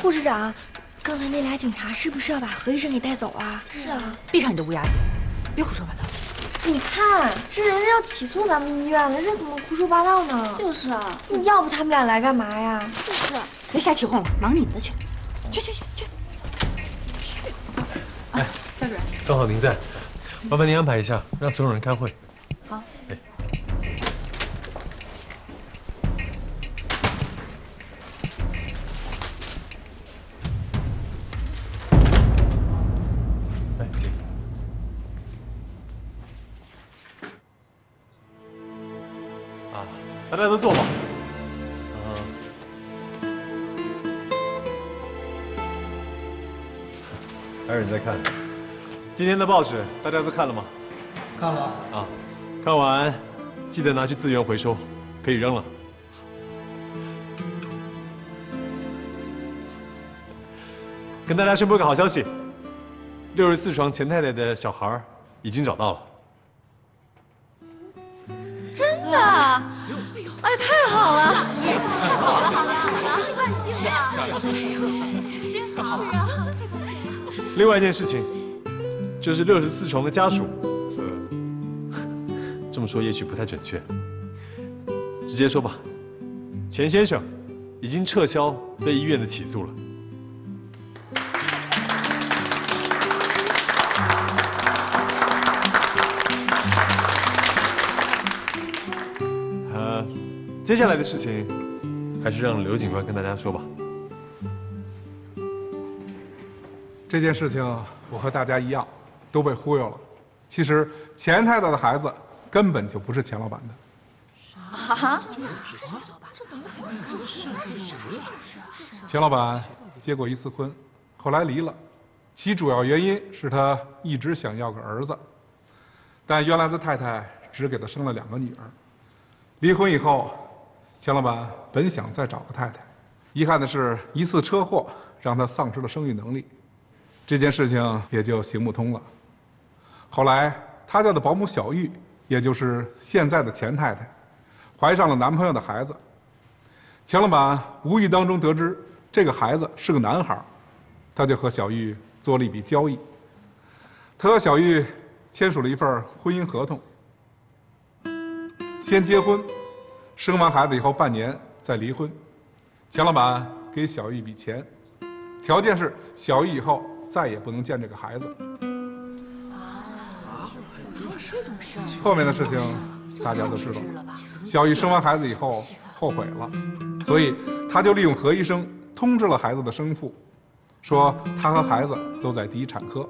护士长，刚才那俩警察是不是要把何医生给带走啊？是啊，闭上你的乌鸦嘴，别胡说八道。你看，这人家要起诉咱们医院了，这怎么胡说八道呢？就是啊，你要不他们俩来干嘛呀？就是。别瞎起哄了，忙你们的去。去去去去。去。哎，肖主任，刚好您在，麻烦您安排一下，让所有人开会。大家都坐吧。还有人在看，今天的报纸大家都看了吗？看了啊，看完记得拿去资源回收，可以扔了。跟大家宣布个好消息，六十四床钱太太的小孩已经找到了。哎，太好了！太好了，好了，好了，放心吧。真好是啊！太高兴了另外一件事情，就是六十四床的家属，这么说也许不太准确，直接说吧，钱先生已经撤销对医院的起诉了。接下来的事情，还是让刘警官跟大家说吧。这件事情，我和大家一样，都被忽悠了。其实钱太太的孩子根本就不是钱老板的。啥？这怎么可能？是是是钱老板结过一次婚，后来离了，其主要原因是他一直想要个儿子，但原来的太太只给他生了两个女儿。离婚以后，钱老板本想再找个太太，遗憾的是一次车祸让他丧失了生育能力。这件事情也就行不通了。后来，他家的保姆小玉，也就是现在的钱太太，怀上了男朋友的孩子。钱老板无意当中得知这个孩子是个男孩，他就和小玉做了一笔交易。他和小玉签署了一份婚姻合同，先结婚，生完孩子以后半年再离婚。钱老板给小玉一笔钱，条件是小玉以后。再也不能见这个孩子。啊，怎么还有这种事儿？后面的事情大家都知道。小玉生完孩子以后后悔了，所以他就利用何医生通知了孩子的生父，说他和孩子都在第一产科。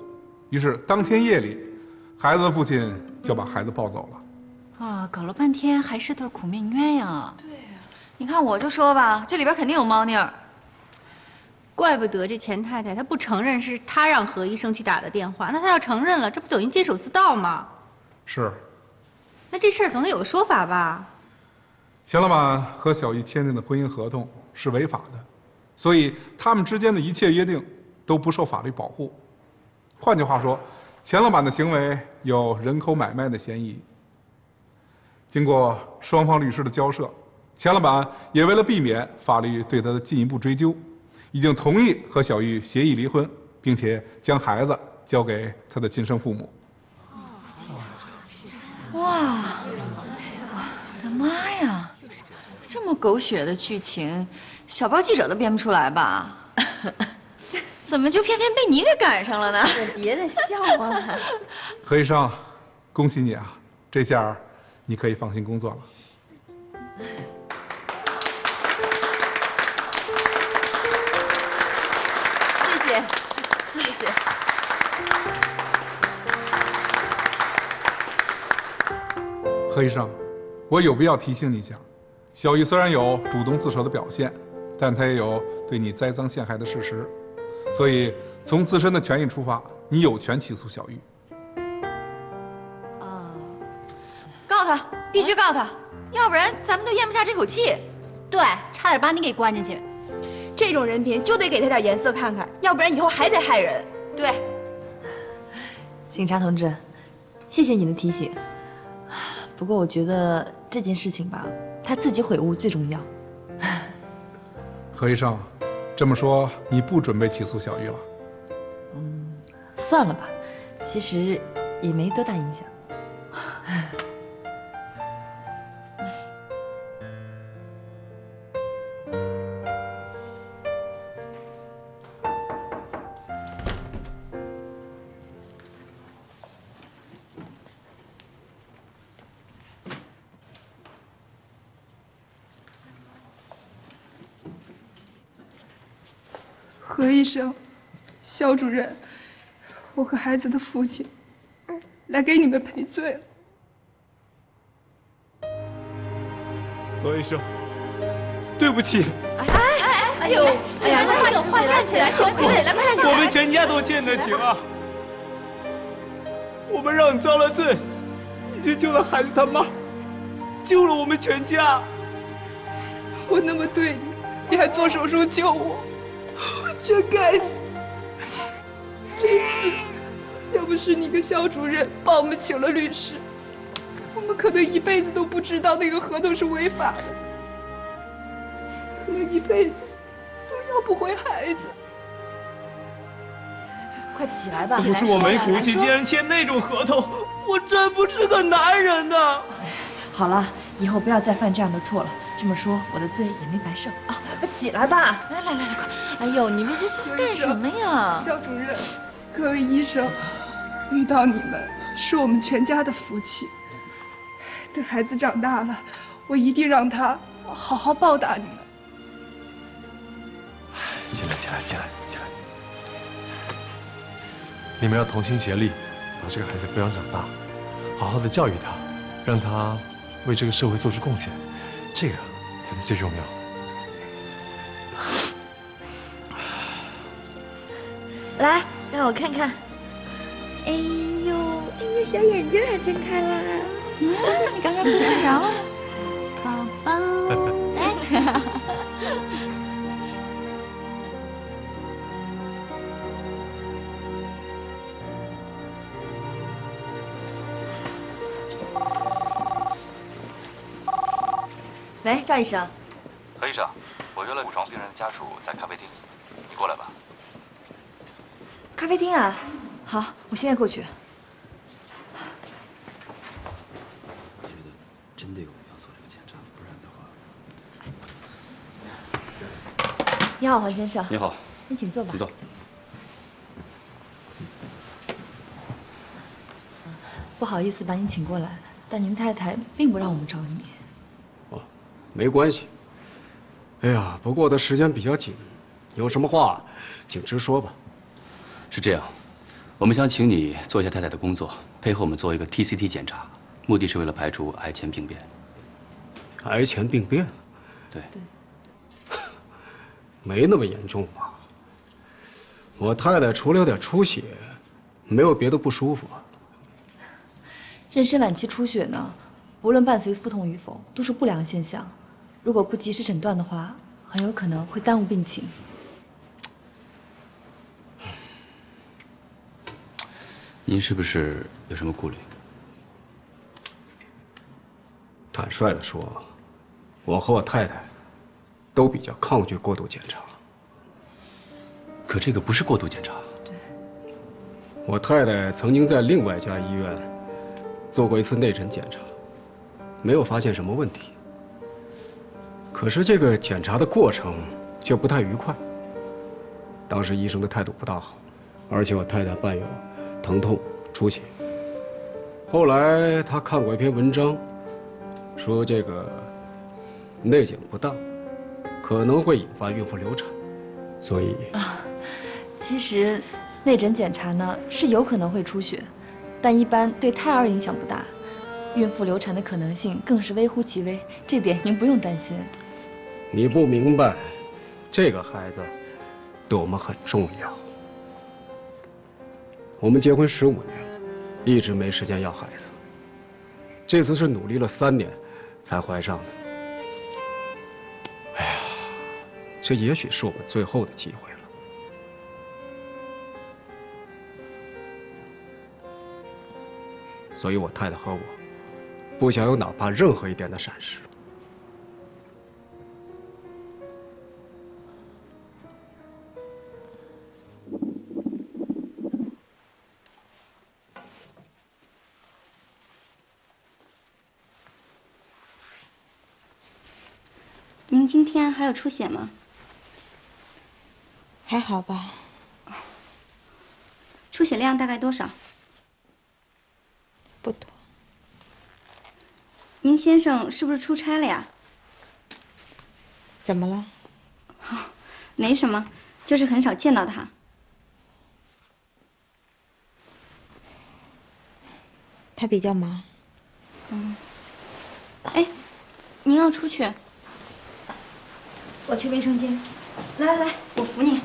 于是当天夜里，孩子的父亲就把孩子抱走了。啊，搞了半天还是对苦命鸳鸯。对呀，你看我就说吧，这里边肯定有猫腻儿。怪不得这钱太太她不承认是她让何医生去打的电话，那她要承认了，这不等于监守自盗吗？是。那这事儿总得有个说法吧？钱老板和小玉签订的婚姻合同是违法的，所以他们之间的一切约定都不受法律保护。换句话说，钱老板的行为有人口买卖的嫌疑。经过双方律师的交涉，钱老板也为了避免法律对他的进一步追究。已经同意和小玉协议离婚，并且将孩子交给他的亲生父母。哇，我的妈呀！这么狗血的剧情，小报记者都编不出来吧？怎么就偏偏被你给赶上了呢？别再笑了。何医生，恭喜你啊！这下你可以放心工作了。谢谢。谢谢何医生，我有必要提醒你一下，小玉虽然有主动自首的表现，但她也有对你栽赃陷害的事实，所以从自身的权益出发，你有权起诉小玉。告他，必须告他，要不然咱们都咽不下这口气。对，差点把你给关进去。这种人品就得给他点颜色看看，要不然以后还得害人。对，警察同志，谢谢你的提醒。不过我觉得这件事情吧，他自己悔悟最重要。何医生，这么说你不准备起诉小玉了？嗯算了吧，其实也没多大影响。生，肖主任，我和孩子的父亲来给你们赔罪了。何医生，对不起，哎呦，哎呀，快有话站起来说，快来，快站起来！我们全家都欠得起啊！我们让你遭了罪，你却救了孩子他妈，救了我们全家。我那么对你，你还做手术救我，我真该死。这次要不是你跟肖主任帮我们请了律师，我们可能一辈子都不知道那个合同是违法的，可能一辈子都要不回孩子。快起来吧！要不是我没骨气，竟然签那种合同，我真不是个男人呐！好了，以后不要再犯这样的错了。这么说，我的罪也没白受啊！快起来吧！来来来来，快！哎呦，你们这是干什么呀？肖主任，各位医生，遇到你们是我们全家的福气。等孩子长大了，我一定让他好好报答你们。起来，起来，起来，起来！你们要同心协力，把这个孩子抚养长大，好好的教育他，让他为这个社会做出贡献，这个才是最重要的。来，让我看看。哎呦，哎呦，小眼睛还睁开了。嗯，你刚刚不是睡着了？宝 宝，来。喂，赵医生，何医生，我约了五床病人的家属在咖啡厅，你过来吧。咖啡厅啊，好，我现在过去。我觉得真的有必要做这个检查，不然的话。你好，黄先生。你好，您请坐吧。请坐。不好意思把您请过来，但您太太并不让我们找你。哦，没关系。哎呀，不过我的时间比较紧，有什么话请直说吧。是这样，我们想请你做一下太太的工作，配合我们做一个 TCT 检查，目的是为了排除癌前病变。癌前病变？对。没那么严重吧？我太太除了有点出血，没有别的不舒服。妊娠晚期出血呢，无论伴随腹痛与否，都是不良现象。如果不及时诊断的话，很有可能会耽误病情。您是不是有什么顾虑？坦率的说，我和我太太都比较抗拒过度检查。可这个不是过度检查。对。我太太曾经在另外一家医院做过一次内诊检查，没有发现什么问题。可是这个检查的过程却不太愉快。当时医生的态度不大好，而且我太太伴有疼痛、出血。后来她看过一篇文章，说这个内检不当，可能会引发孕妇流产，所以啊，其实内诊检查呢是有可能会出血，但一般对胎儿影响不大，孕妇流产的可能性更是微乎其微，这点您不用担心。你不明白，这个孩子对我们很重要。我们结婚十五年，一直没时间要孩子。这次是努力了三年，才怀上的。哎呀，这也许是我们最后的机会了。所以我太太和我，不想有哪怕任何一点的闪失。您今天还有出血吗？还好吧。出血量大概多少？不多。您先生是不是出差了呀？怎么了？没什么，就是很少见到他。他比较忙。嗯。哎，您要出去？我去卫生间。来来来，我扶你，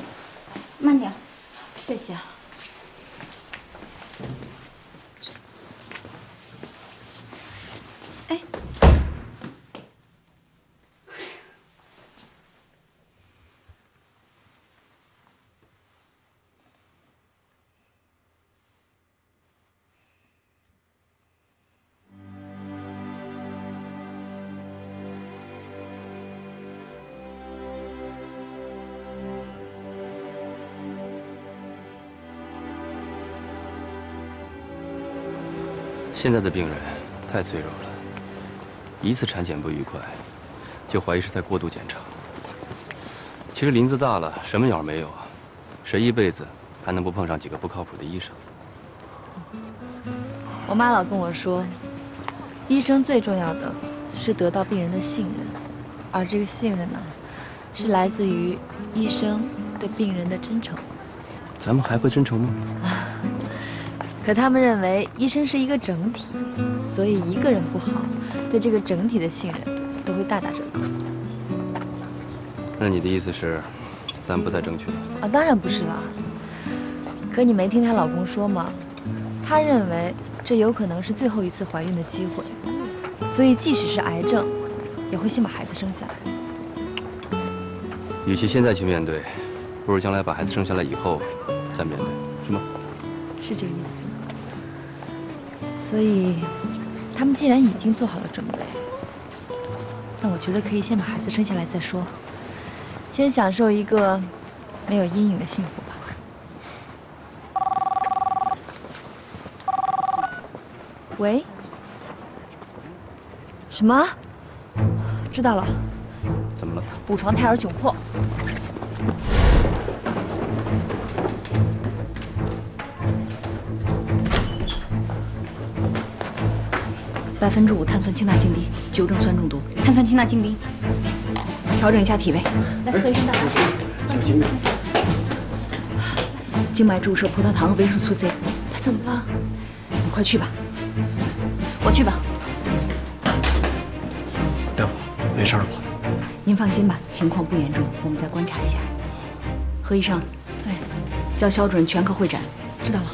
慢点。谢谢。现在的病人太脆弱了，一次产检不愉快，就怀疑是在过度检查。其实林子大了，什么鸟没有啊？谁一辈子还能不碰上几个不靠谱的医生？我妈老跟我说，医生最重要的是得到病人的信任，而这个信任呢，是来自于医生对病人的真诚。咱们还会真诚吗？可他们认为医生是一个整体，所以一个人不好，对这个整体的信任都会大打折扣。那你的意思是，咱不再争取了？啊，当然不是了。可你没听她老公说吗？他认为这有可能是最后一次怀孕的机会，所以即使是癌症，也会先把孩子生下来。与其现在去面对，不如将来把孩子生下来以后再面对？是这个意思。所以，他们既然已经做好了准备，那我觉得可以先把孩子生下来再说，先享受一个没有阴影的幸福吧。喂？什么？知道了。怎么了？补床胎儿窘迫。百分之五碳酸氢钠净低，纠正酸中毒。碳酸氢钠净滴，调整一下体位。来喝一声大白。小心点。静脉注射葡萄糖和维生素 C。他怎么了？你快去吧。我去吧。大夫，没事了吧？您放心吧，情况不严重，我们再观察一下。何医生，哎，叫肖主任全科会诊。知道了。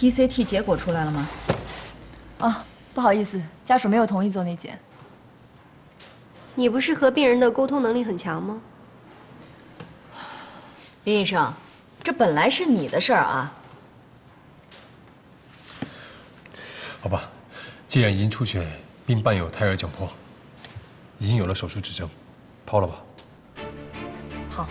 TCT 结果出来了吗？啊，不好意思，家属没有同意做内检。你不是和病人的沟通能力很强吗？林医生，这本来是你的事儿啊。好吧，既然已经出血，并伴有胎儿窘迫，已经有了手术指征，剖了吧。好，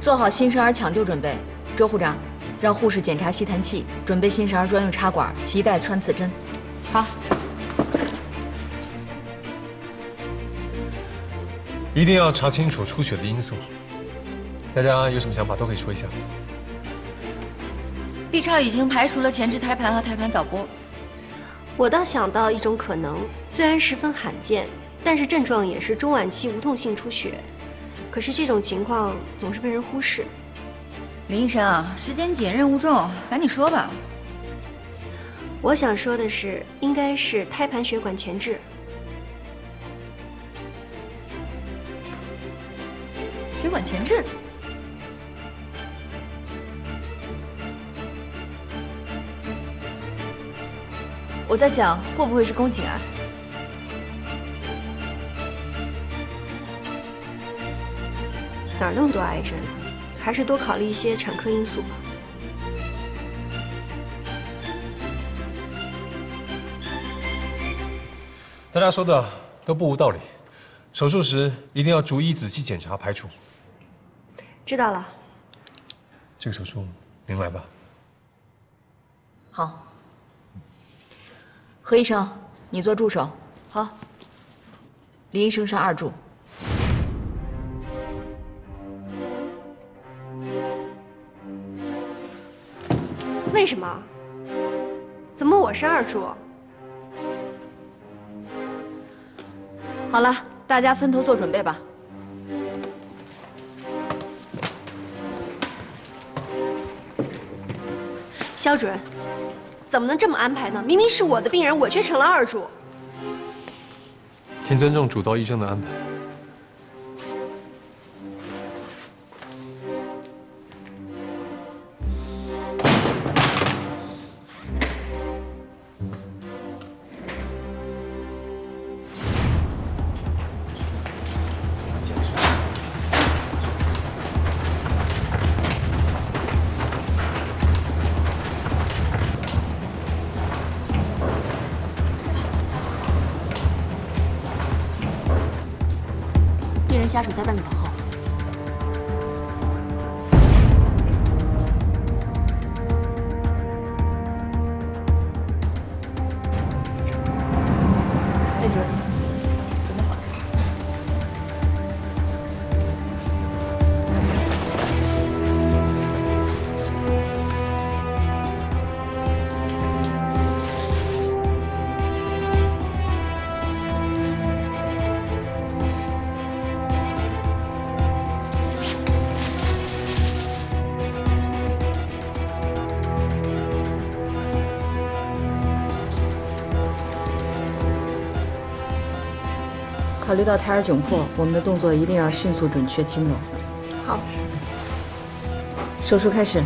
做好新生儿抢救准备，周护长。让护士检查吸痰器，准备新生儿专用插管，脐带穿刺针。好。一定要查清楚出血的因素。大家有什么想法都可以说一下。B 超已经排除了前置胎盘和胎盘早剥。我倒想到一种可能，虽然十分罕见，但是症状也是中晚期无痛性出血。可是这种情况总是被人忽视。林医生啊，时间紧，任务重，赶紧说吧。我想说的是，应该是胎盘血管前置。血管前置。我在想，会不会是宫颈癌？哪那么多癌症？还是多考虑一些产科因素吧。大家说的都不无道理，手术时一定要逐一仔细检查排除。知道了。这个手术您来吧。好。何医生，你做助手。好。林医生上二柱。为什么？怎么我是二柱？好了，大家分头做准备吧。肖主任，怎么能这么安排呢？明明是我的病人，我却成了二柱。请尊重主刀医生的安排。家属在外面考虑到胎儿窘迫，我们的动作一定要迅速、准确、轻柔。好，手术开始。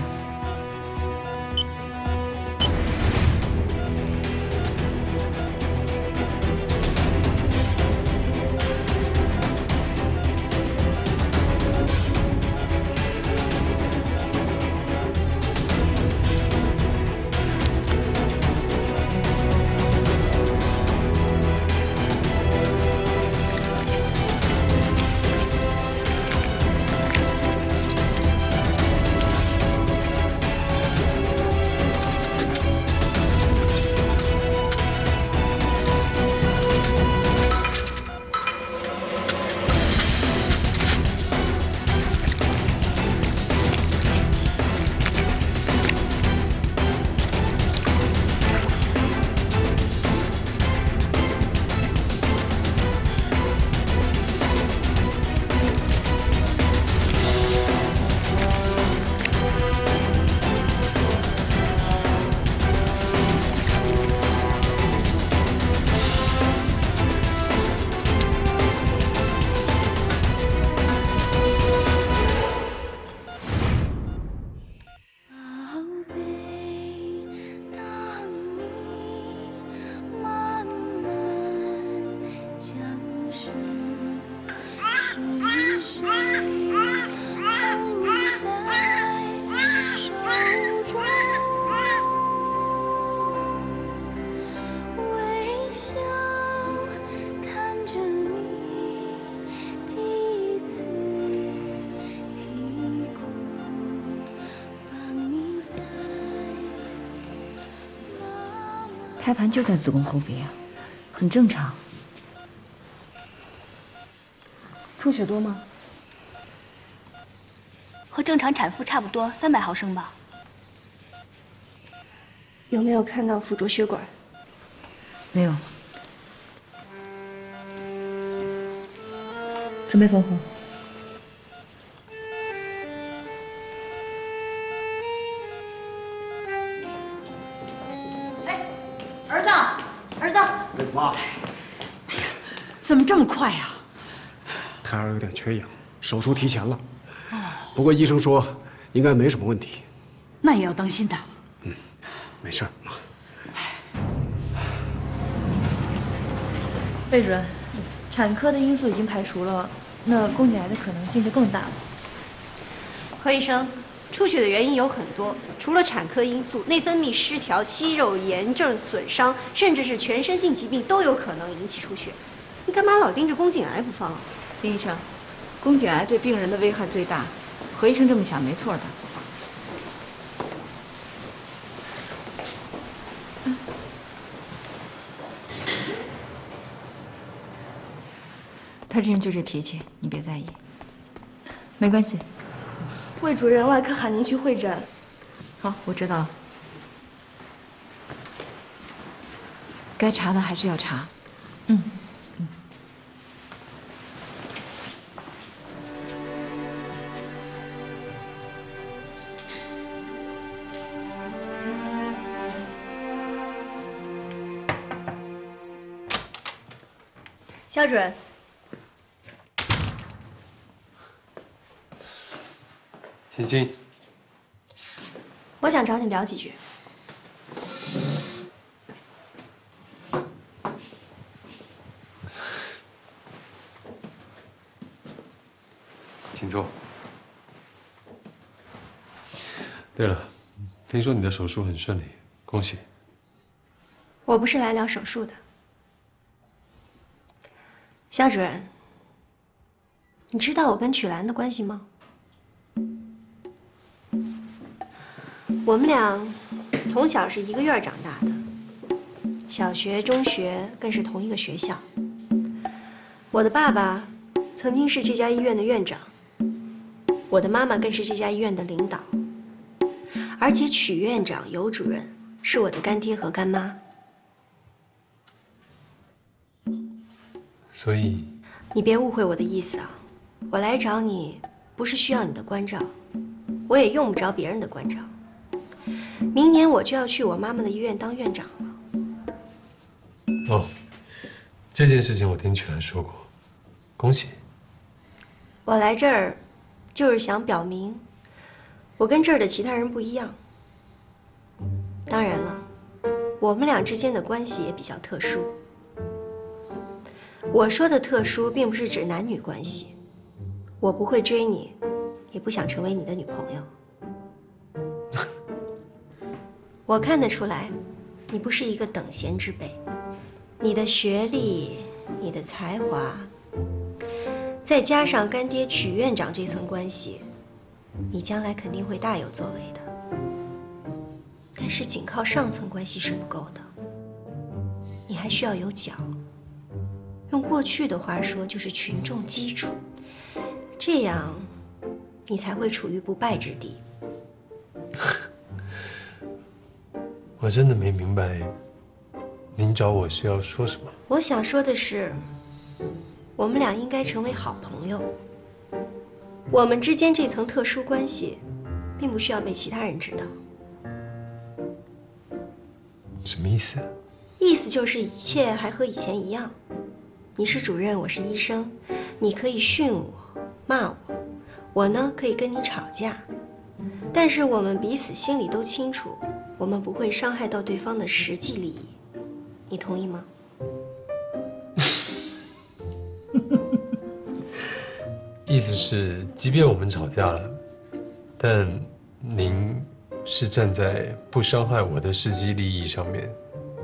胎盘就在子宫后壁啊，很正常。出血多吗？和正常产妇差不多，三百毫升吧。有没有看到附着血管？没有。准备缝合。子，妈，怎么这么快呀？胎儿有点缺氧，手术提前了。不过医生说应该没什么问题。那也要当心的。嗯，没事，妈。魏主任，产科的因素已经排除了，那宫颈癌的可能性就更大了。何医生，出血的原因有很多除了产科因素内分泌失调息肉炎症损伤甚至是全身性疾病都有可能引起出血。你干嘛老盯着宫颈癌不放啊？丁医生宫颈癌对病人的危害最大何医生这么想没错的。他这人就这脾气你别在意。没关系。魏主任，外科喊您去会诊。好，我知道了。该查的还是要查。嗯。肖主任，请进。我想找你聊几句。请坐。对了，听说你的手术很顺利，恭喜。我不是来聊手术的。肖主任，你知道我跟曲兰的关系吗？我们俩从小是一个院长大的，小学、中学更是同一个学校。我的爸爸曾经是这家医院的院长，我的妈妈更是这家医院的领导，而且曲院长、尤主任是我的干爹和干妈。所以，你别误会我的意思啊！我来找你，不是需要你的关照，我也用不着别人的关照。明年我就要去我妈妈的医院当院长了。哦，这件事情我听曲兰说过，恭喜。我来这儿，就是想表明，我跟这儿的其他人不一样。当然了，我们俩之间的关系也比较特殊。我说的特殊，并不是指男女关系。我不会追你，也不想成为你的女朋友。我看得出来，你不是一个等闲之辈。你的学历，你的才华，再加上干爹曲院长这层关系，你将来肯定会大有作为的。但是，仅靠上层关系是不够的，你还需要有脚。用过去的话说，就是群众基础，这样你才会处于不败之地。我真的没明白，您找我是要说什么？我想说的是，我们俩应该成为好朋友。我们之间这层特殊关系，并不需要被其他人知道。什么意思？意思就是一切还和以前一样。你是主任，我是医生，你可以训我、骂我，我呢可以跟你吵架，但是我们彼此心里都清楚，我们不会伤害到对方的实际利益，你同意吗？意思是，即便我们吵架了，但您是站在不伤害我的实际利益上面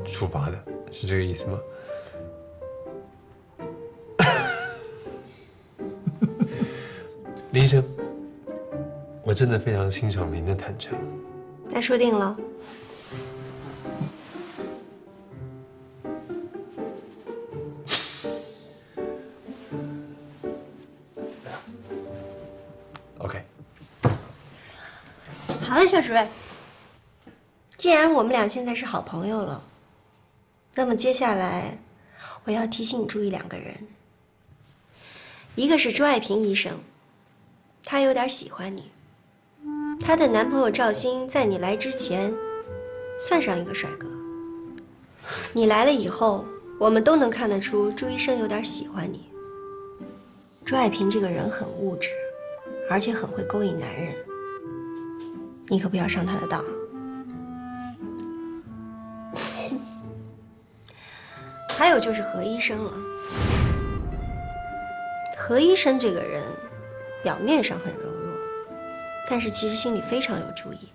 出发的，是这个意思吗？林医生，我真的非常欣赏您的坦诚。那说定了。OK。好了，肖主任，既然我们俩现在是好朋友了，那么接下来我要提醒你注意两个人，一个是朱爱萍医生。她有点喜欢你，她的男朋友赵鑫在你来之前，算上一个帅哥。你来了以后，我们都能看得出朱医生有点喜欢你。朱爱萍这个人很物质，而且很会勾引男人，你可不要上她的当。还有就是何医生了，何医生这个人。表面上很柔弱，但是其实心里非常有主意。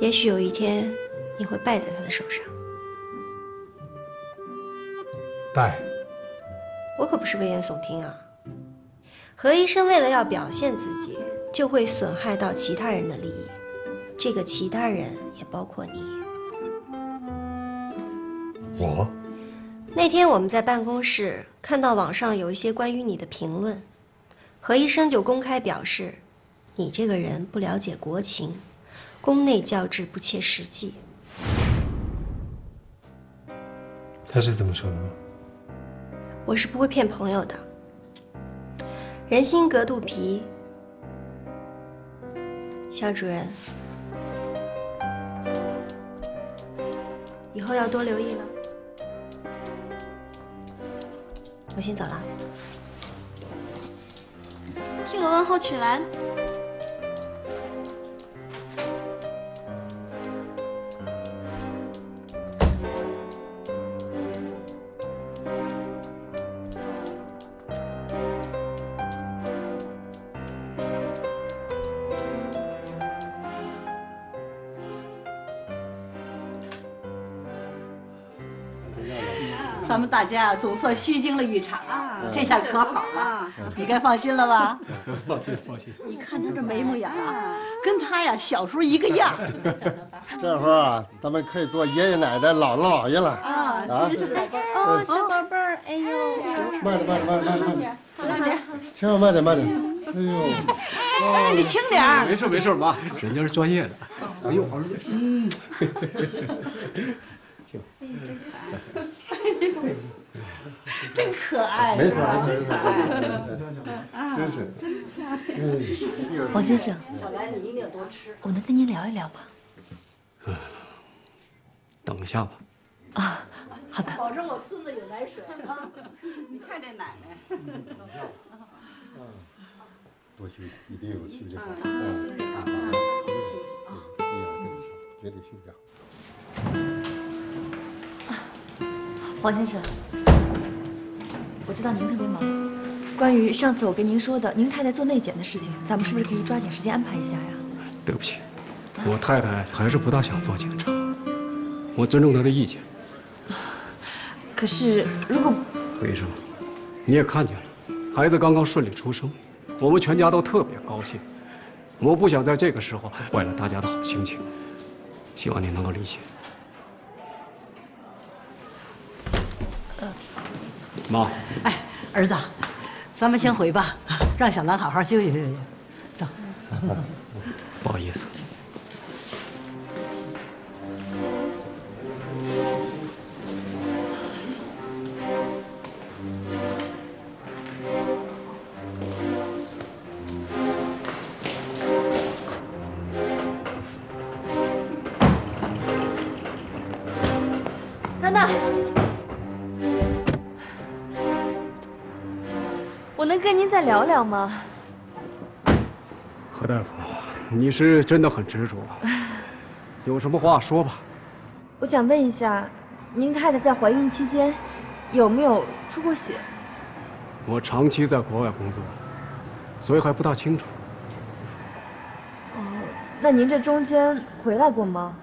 也许有一天，你会败在他的手上。败？我可不是危言耸听啊。何医生为了要表现自己，就会损害到其他人的利益，这个其他人也包括你。我？那天我们在办公室看到网上有一些关于你的评论，何医生就公开表示，你这个人不了解国情，宫内教制不切实际。他是这么说的吗？我是不会骗朋友的。人心隔肚皮，肖主任，以后要多留意了。我先走了。替我问候曲兰。咱们大家总算虚惊了一场啊！这下可好了，你该放心了吧？放心放心。你看他这眉毛眼啊，跟他呀小时候一个样。这会儿啊，咱们可以做爷爷奶奶、姥姥姥爷了啊！啊，哦，小宝贝儿，哎呦，慢点，慢点，慢点，慢点，慢点，慢点，千万慢点，慢点。哎呦，哎，你轻点儿。没事没事，妈，人家是专业的。哎呦，儿子，嗯。真可爱，没错没错没错，真是。王先生，小兰，你一定要多吃。我能跟您聊一聊吗？等一下吧。啊，好的。保证我孙子有奶水啊！你看这奶奶。多休息，一定有休息好。嗯，休息，休息啊！一定要跟你说，绝对休息好。王先生，我知道您特别忙。关于上次我跟您说的您太太做内检的事情，咱们是不是可以抓紧时间安排一下呀？对不起，我太太还是不大想做检查，我尊重她的意见。可是如果何医生，你也看见了，孩子刚刚顺利出生，我们全家都特别高兴。我不想在这个时候坏了大家的好心情，希望你能够理解。妈，哎，儿子，咱们先回吧，让小兰好好休息休息。走。不好意思。再聊聊吗？何大夫，你是真的很执着，有什么话说吧。我想问一下，您太太在怀孕期间有没有出过血？我长期在国外工作，所以还不大清楚。哦，那您这中间回来过吗？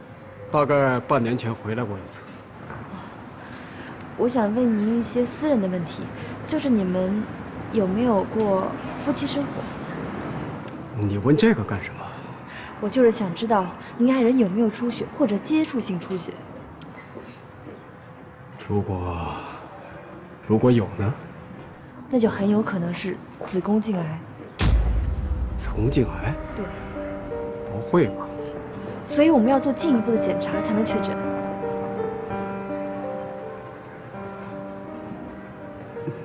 大概半年前回来过一次。我想问您一些私人的问题，就是你们。有没有过夫妻生活？你问这个干什么？我就是想知道您爱人有没有出血或者接触性出血。如果如果有呢？那就很有可能是子宫颈癌。子宫颈癌？对。不会吧？所以我们要做进一步的检查才能确诊。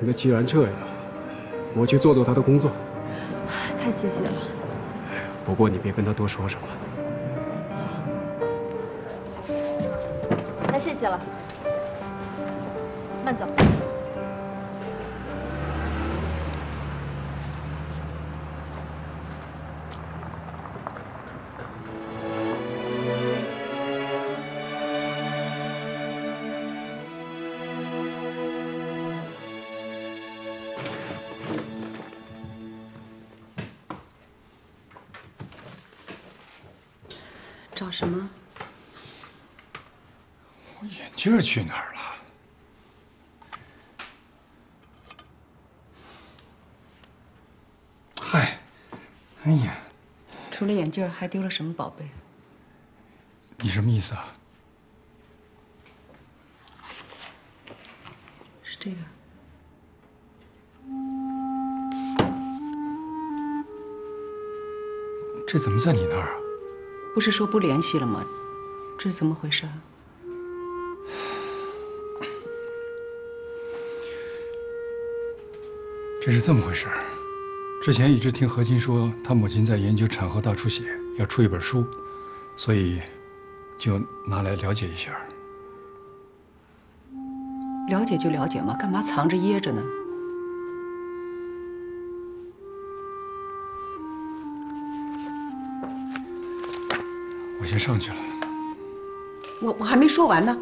那既然这样。我去做做他的工作。太谢谢了。不过你别跟他多说什么。那谢谢了。我眼镜去哪儿了？嗨，哎呀！除了眼镜，还丢了什么宝贝？你什么意思啊？是这个。这怎么在你那儿啊？不是说不联系了吗？这是怎么回事？这是这么回事儿。之前一直听何金说，他母亲在研究产后大出血，要出一本书，所以就拿来了解一下。了解就了解嘛，干嘛藏着掖着呢？我先上去了，我我还没说完呢。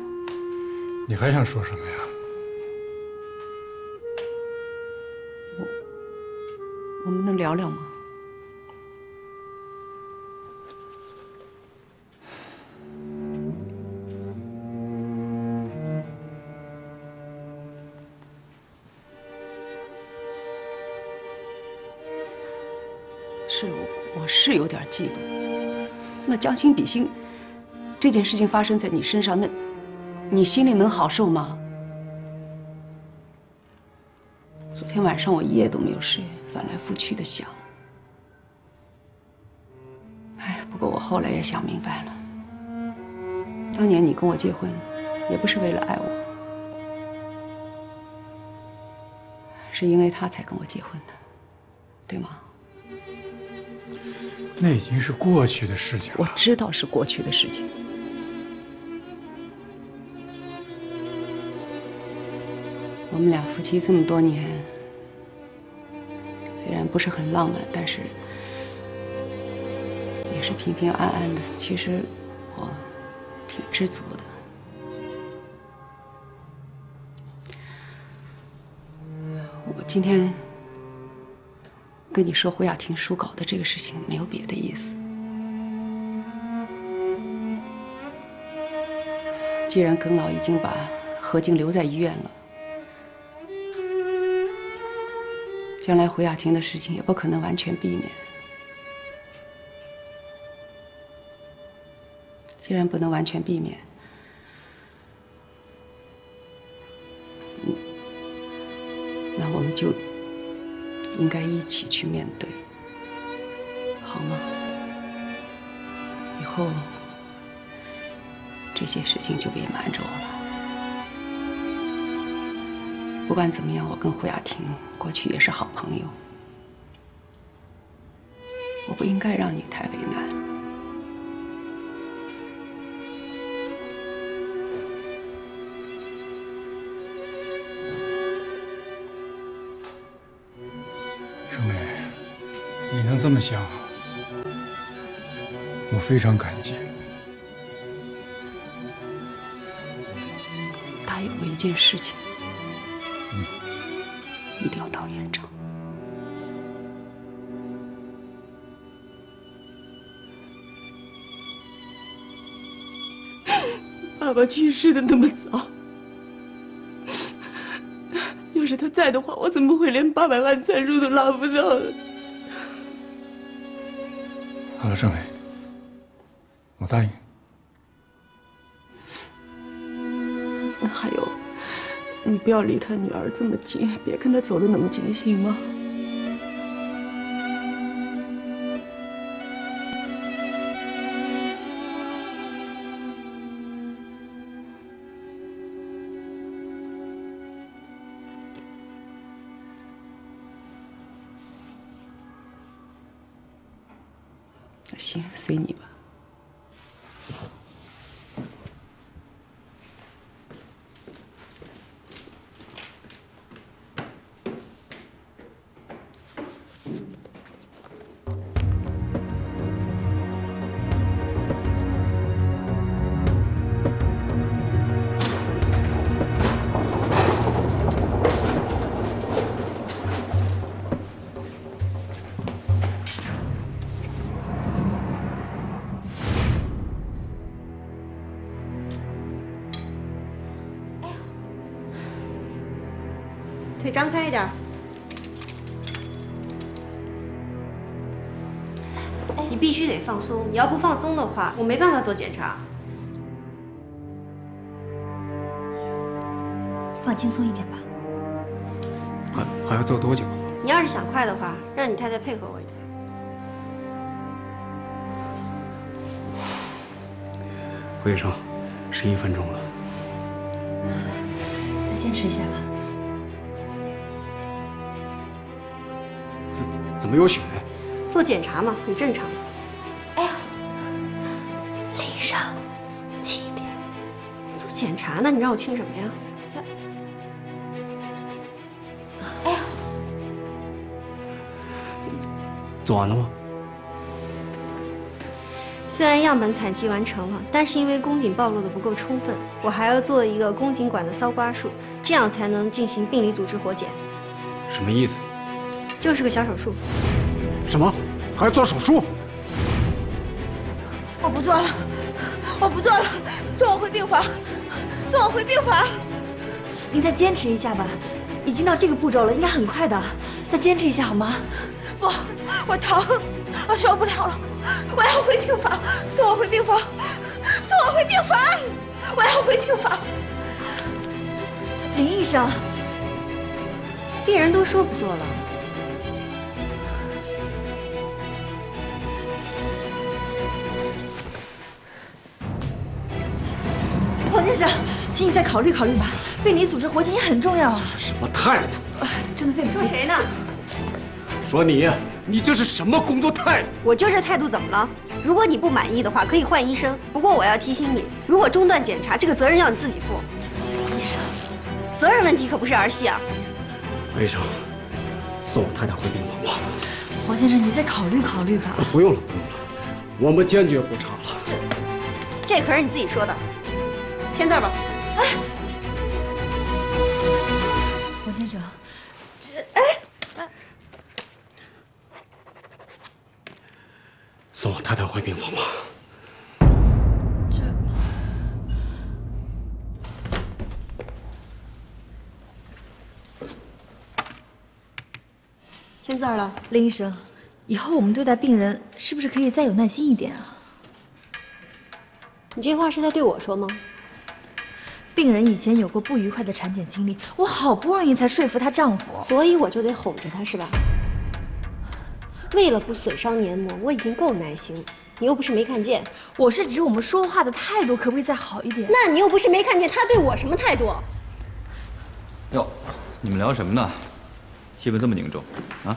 你还想说什么呀？能聊聊吗？是我，我是有点嫉妒。那将心比心，这件事情发生在你身上，那你心里能好受吗？昨天晚上我一夜都没有睡，翻来覆去的想。哎，不过我后来也想明白了，当年你跟我结婚，也不是为了爱我，是因为他才跟我结婚的，对吗？那已经是过去的事情了。我知道是过去的事情。我们俩夫妻这么多年，虽虽然不是很浪漫，但是也是平平安安的。其实我挺知足的。我今天跟你说胡雅婷书稿的这个事情，没有别的意思。既然耿老已经把何静留在医院了，将来胡雅婷的事情也不可能完全避免。既然不能完全避免，那我们就应该一起去面对，好吗？以后这些事情就别瞒着我了。不管怎么样，我跟胡雅婷过去也是好朋友，我不应该让你太为难。盛美，你能这么想，我非常感激。答应我一件事情，爸爸去世的那么早，要是他在的话，我怎么会连八百万赞助都拉不到呢？好了，盛美，我答应。还有，你不要离他女儿这么近，别跟他走的那么近，行吗？行，随你吧。松，你要不放松的话，我没办法做检查。放轻松一点吧。还还要做多久？你要是想快的话，让你太太配合我一点。胡医生，十一分钟了，再坚持一下吧。怎怎么有血？做检查嘛，很正常的。检查呢，你让我轻什么呀？哎呀，做完了吗？虽然样本采集完成了，但是因为宫颈暴露的不够充分，我还要做一个宫颈管的搔刮术，这样才能进行病理组织活检。什么意思？就是个小手术。什么？还要做手术？我不做了，我不做了，送我回病房，送我回病房。您再坚持一下吧，已经到这个步骤了，应该很快的。再坚持一下好吗？不，我疼，我受不了了，我要回病房，送我回病房，送我回病房，我要回病房。林医生，病人都说不做了。请你再考虑考虑吧，病理组织活检也很重要。这是什么态度？真的对不起。说谁呢？说你，你这是什么工作态度？我就这态度怎么了？如果你不满意的话，可以换医生。不过我要提醒你，如果中断检查，这个责任要你自己负。医生，责任问题可不是儿戏啊。胡医生，送我太太回病房吧。黄先生，你再考虑考虑吧。不用了，不用了，我们坚决不查了。这可是你自己说的，签字吧。哎，黄先生，这哎。送我太太回病房吧。这签字了。林医生，以后我们对待病人是不是可以再有耐心一点啊？你这话是在对我说吗？病人以前有过不愉快的产检经历，我好不容易才说服她丈夫，所以我就得哄着她，是吧？为了不损伤黏膜，我已经够耐心了。你又不是没看见，我是指我们说话的态度可不可以再好一点？那你又不是没看见他对我什么态度？哟，你们聊什么呢？气氛这么凝重，啊？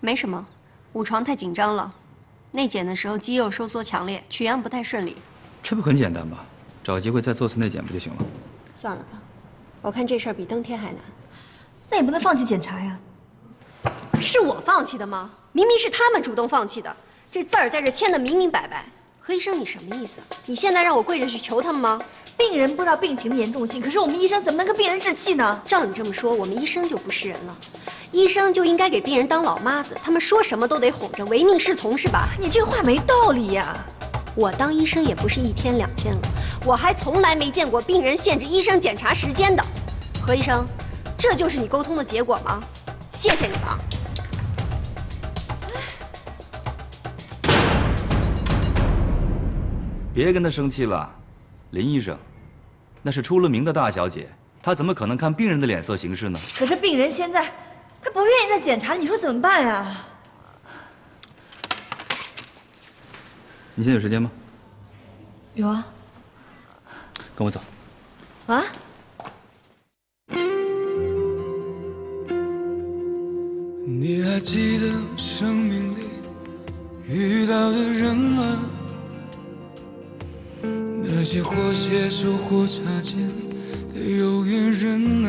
没什么，五床太紧张了，内检的时候肌肉收缩强烈，取样不太顺利。这不很简单吗？找机会再做次内检不就行了？算了吧，我看这事儿比登天还难。那也不能放弃检查呀。是我放弃的吗？明明是他们主动放弃的，这字儿在这签的明明白白。何医生，你什么意思？你现在让我跪着去求他们吗？病人不知道病情的严重性，可是我们医生怎么能跟病人置气呢？照你这么说，我们医生就不是人了，医生就应该给病人当老妈子，他们说什么都得哄着，唯命是从是吧？你这个话没道理呀！我当医生也不是一天两天了，我还从来没见过病人限制医生检查时间的。何医生，这就是你沟通的结果吗？谢谢你了。别跟他生气了，林医生，那是出了名的大小姐，她怎么可能看病人的脸色行事呢？可是病人现在他不愿意再检查了，你说怎么办呀？你现在有时间吗？有啊。跟我走。啊？你还记得生命里遇到的人吗？那些或携手或擦肩的有缘人啊，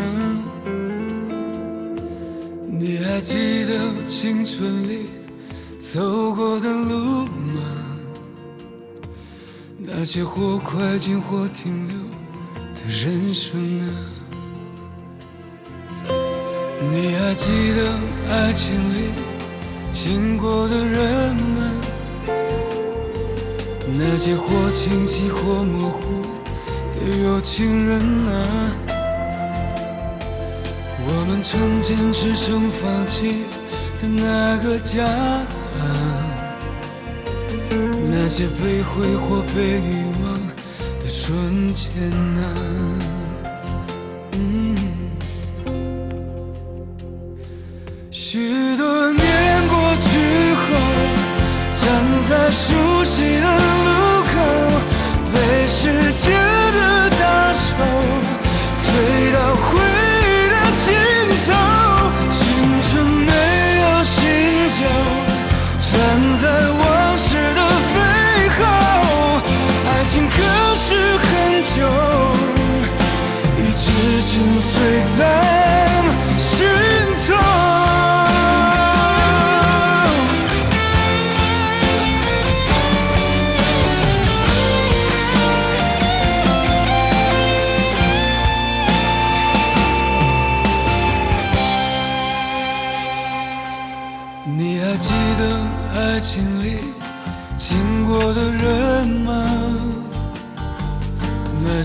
你还记得青春里走过的路吗？那些或快进或停留的人生啊，你还记得爱情里经过的人们？那些或清晰或模糊的有情人啊，我们曾坚持声放弃的那个家，那些被挥霍被遗忘的瞬间啊，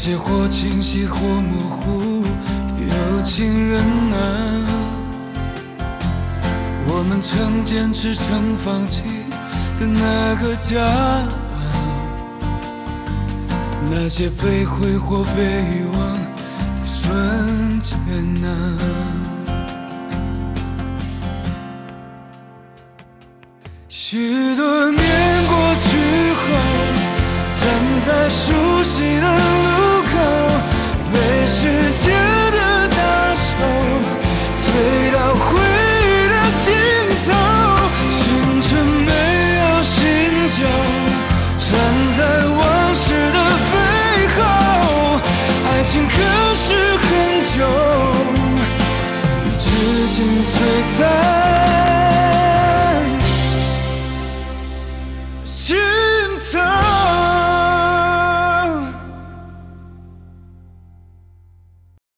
那些或清晰或模糊有情人啊，我们曾坚持曾放弃的那个家，那些被挥霍被遗忘的瞬间啊。许多年过去后，站在熟悉的路世界。